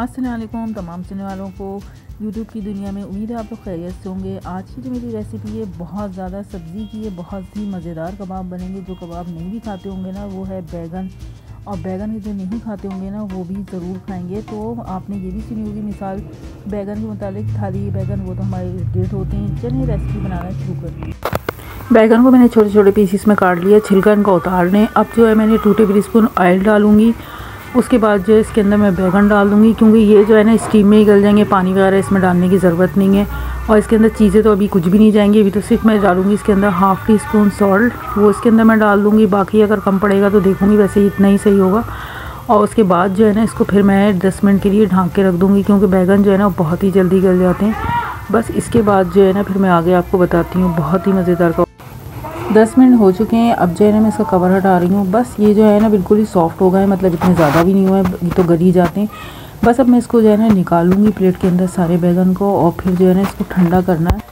वालेकुम, तमाम सुनने वालों को यूट्यूब की दुनिया में उम्मीद है आप लोग खैरियत से होंगे। आज की जो मेरी रेसिपी है, बहुत ज़्यादा सब्ज़ी की है, बहुत ही मज़ेदार कबाब बनेंगे, जो कबाब नहीं भी खाते होंगे ना, वो है बैगन। और बैगन जो नहीं खाते होंगे ना, वो भी ज़रूर खाएँगे। तो आपने ये भी सुनी होगी मिसाल, बैगन के मुतालिक थाली बैगन, वो तो हमारे इर्द होते हैं। चलिए रेसिपी बनाना शुरू करते बैगन को मैंने छोटे छोटे पीसीस में काट लिया, छिलका इनका उतार लें अब जो है मैंने टू टेबल स्पून ऑयल डालूँगी। उसके बाद जो है इसके अंदर मैं बैगन डाल दूँगी, क्योंकि ये जो है ना स्टीम में ही गल जाएँगे, पानी वगैरह इसमें डालने की ज़रूरत नहीं है। और इसके अंदर चीज़ें तो अभी कुछ भी नहीं जाएँगी, अभी तो सिर्फ़ मैं डालूँगी इसके अंदर हाफ़ टी स्पून सॉल्ट वो इसके अंदर मैं डाल दूँगी, बाकी अगर कम पड़ेगा तो देखूँगी, वैसे इतना ही सही होगा। और उसके बाद जो है ना, इसको फिर मैं दस मिनट के लिए ढाँक के रख दूँगी, क्योंकि बैगन जो है ना बहुत ही जल्दी गल जाते हैं। बस इसके बाद जो है ना, फिर मैं आगे आपको बताती हूँ, बहुत ही मज़ेदार का दस मिनट हो चुके हैं, अब जो है ना मैं इसका कवर हटा रही हूँ। बस ये जो है ना बिल्कुल ही सॉफ्ट हो गए मतलब इतने ज़्यादा भी नहीं हुए ये तो गली जाते हैं। बस अब मैं इसको जो है ना निकालूँगी प्लेट के अंदर सारे बैगन को और फिर जो है ना इसको ठंडा करना है।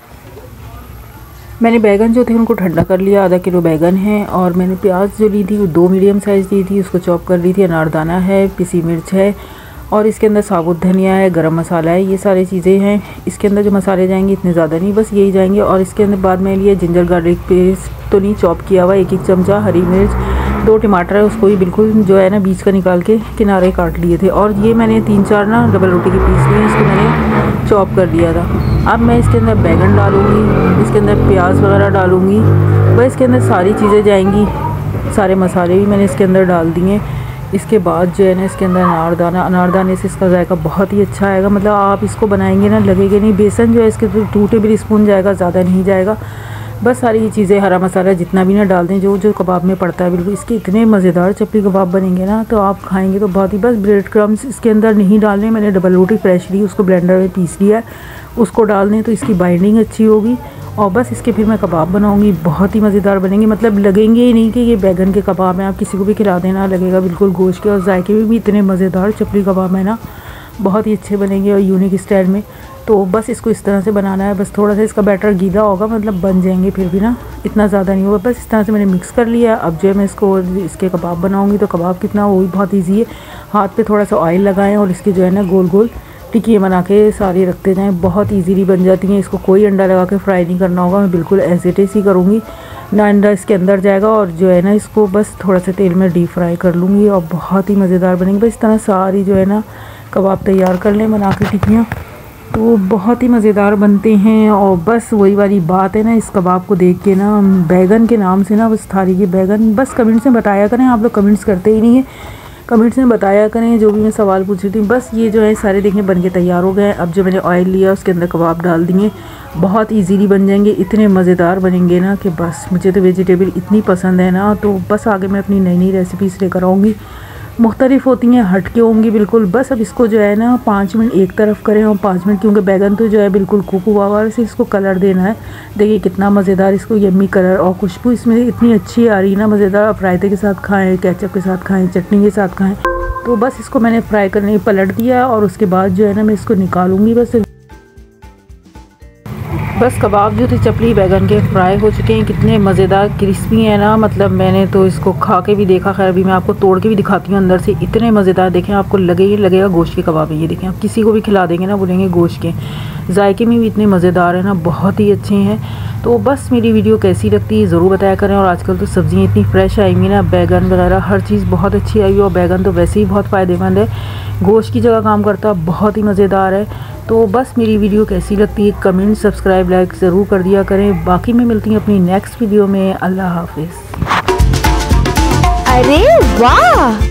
मैंने बैगन जो थे उनको ठंडा कर लिया, आधा किलो बैगन है और मैंने प्याज जो ली थी वो दो मीडियम साइज़ दी थी, उसको चॉप कर ली थी, अनारदाना है, पिसी मिर्च है और इसके अंदर साबुत धनिया है, गरम मसाला है, ये सारी चीज़ें हैं। इसके अंदर जो मसाले जाएँगे इतने ज़्यादा नहीं, बस यही जाएँगे और इसके अंदर बाद में लिए जिंजर गार्लिक पेस्ट तो नहीं चॉप किया हुआ एक एक चमचा हरी मिर्च, दो टमाटर है, उसको भी बिल्कुल जो है ना बीच का निकाल के किनारे काट लिए थे। और ये मैंने तीन चार ना डबल रोटी के पीस लिए, इसको मैंने चॉप कर दिया था। अब मैं इसके अंदर बैगन डालूँगी, इसके अंदर प्याज वगैरह डालूँगी। बस इसके अंदर सारी चीज़ें जाएँगी। सारे मसाले भी मैंने इसके अंदर डाल दिए। इसके बाद जो है ना, इसके अंदर अनारदाना, अनारदाने से इसका जायका बहुत ही अच्छा आएगा। मतलब आप इसको बनाएँगे ना, लगेगा नहीं। बेसन जो है, इसके तो टू टेबल स्पून जाएगा ज़्यादा नहीं जाएगा बस सारी ये चीज़ें, हरा मसाला जितना भी ना डाल दें, जो जो कबाब में पड़ता है, बिल्कुल, इसके इतने मज़ेदार चपली कबाब बनेंगे ना तो आप खाएँगे तो बहुत ही, बस ब्रेड क्रम्स इसके अंदर नहीं डालने, मैंने डबल रोटी फ्रेश ली, उसको ब्लेंडर में पीस लिया, उसको डाल दें तो इसकी बाइंडिंग अच्छी होगी, और बस इसके फिर मैं कबाब बनाऊँगी, बहुत ही मज़ेदार बनेंगे मतलब लगेंगे ही नहीं कि ये बैगन के कबाब हैं, आप किसी को भी खिला देना लगेगा बिल्कुल गोश्त के, और जायके में भी इतने मज़ेदार चपली कबाब है ना बहुत ही अच्छे बनेंगे और यूनिक स्टाइल में। तो बस इसको इस तरह से बनाना है। बस थोड़ा सा इसका बैटर गीला होगा मतलब बन जाएँगे फिर भी ना। इतना ज़्यादा नहीं होगा। बस इस तरह से मैंने मिक्स कर लिया। अब जो है मैं इसको इसके कबाब बनाऊँगी। तो कबाब कितना, वो भी बहुत ईजी है। हाथ पे थोड़ा सा ऑयल लगाएँ और इसके जो है ना गोल गोल टिक्की बना के सारी रखते जाएँ। बहुत ईजीली बन जाती हैं। इसको कोई अंडा लगा के फ्राई नहीं करना होगा। मैं बिल्कुल ऐसे टेस ही करूँगी। ना अंडा इसके अंदर जाएगा और जो है ना इसको बस थोड़ा सा तेल में डीप फ्राई कर लूँगी और बहुत ही मज़ेदार बनेंगी। बस इस तरह सारी जो है ना कबाब तैयार कर लें बना के टिक्कियाँ। तो बहुत ही मज़ेदार बनते हैं और बस वही वाली बात है ना, इस कबाब को देख के ना, बैगन के नाम से ना, बस थाली के बैगन, बस कमेंट्स में बताया करें, आप लोग कमेंट्स करते ही नहीं हैं। कमेंट्स में बताया करें, जो भी मैं सवाल पूछ रही थी, बस ये जो है, सारे देखें बन के तैयार हो गए अब जो मैंने ऑयल लिया, उसके अंदर कबाब डाल दिए। बहुत इजीली बन जाएँगे, इतने मज़ेदार बनेंगे ना कि बस, मुझे तो वेजिटेबल इतनी पसंद है ना तो बस आगे मैं अपनी नई नई रेसिपीज़ लेकर आऊँगी। मुख्तलिफ़ होती हैं हटके होंगी बिल्कुल। बस अब इसको जो है ना, पाँच मिनट एक तरफ़ करें और पाँच मिनट, क्योंकि बैगन तो जो है बिल्कुल कुक हुआ से इसको कलर देना है। देखिए कितना मज़ेदार इसको यम्मी कलर और खुशबू इसमें इतनी अच्छी आ रही है ना, मज़ेदार। आप रायते के साथ खाएँ कैचअप के साथ खाएँ, चटनी के साथ खाएँ। तो बस इसको मैंने फ्राई करने पलट दिया और उसके बाद जो है ना, मैं इसको निकालूँगी बस। बस कबाब जो थे, चपली, बैगन के फ्राई हो चुके हैं। कितने मज़ेदार, क्रिस्पी हैं ना। मतलब मैंने तो इसको खा के भी देखा। खैर, अभी मैं आपको तोड़ के भी दिखाती हूँ अंदर से। इतने मज़ेदार देखें, आपको लगे ही लगेगा गोश्त के कबाब ये देखें, आप किसी को भी खिला देंगे ना, बोलेंगे गोश्त के। जायके में भी इतने मज़ेदार हैं ना, बहुत ही अच्छे हैं। तो बस मेरी वीडियो कैसी लगती है, ज़रूर बताया करें। और आजकल तो सब्ज़ियाँ इतनी फ्रेश आएँगी ना, बैगन वगैरह, हर चीज़ बहुत अच्छी आई। हुई और बैगन तो वैसे ही बहुत फ़ायदेमंद है। गोश्त की जगह काम करता, बहुत ही मज़ेदार है। तो बस मेरी वीडियो कैसी लगती है कमेंट सब्सक्राइब लाइक ज़रूर कर दिया करें। बाकी मैं मिलती हूँ अपनी नेक्स्ट वीडियो में। अल्लाह हाफिज़। अरे वाह!